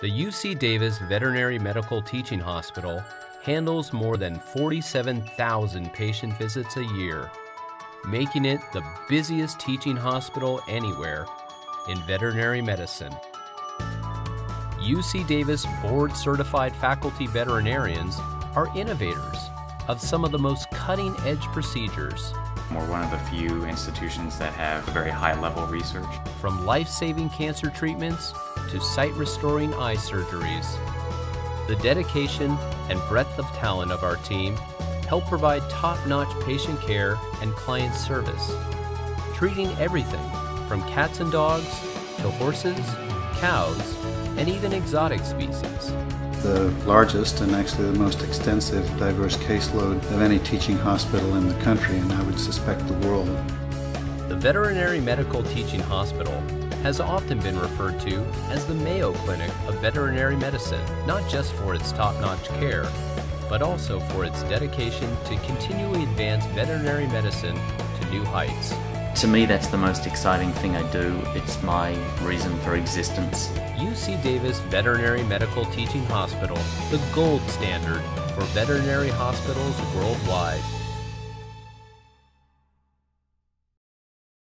The UC Davis Veterinary Medical Teaching Hospital handles more than 47,000 patient visits a year, making it the busiest teaching hospital anywhere in veterinary medicine. UC Davis board certified faculty veterinarians are innovators of some of the most cutting edge procedures. We're one of the few institutions that have very high level research. From life saving cancer treatments to sight restoring eye surgeries. The dedication and breadth of talent of our team help provide top notch patient care and client service, treating everything from cats and dogs to horses, cows, and even exotic species. The largest and actually the most extensive diverse caseload of any teaching hospital in the country, and I would suspect the world. The Veterinary Medical Teaching Hospital has often been referred to as the Mayo Clinic of veterinary medicine, not just for its top notch care, but also for its dedication to continually advance veterinary medicine to new heights. To me, that's the most exciting thing I do. It's my reason for existence. UC Davis Veterinary Medical Teaching Hospital, the gold standard for veterinary hospitals worldwide.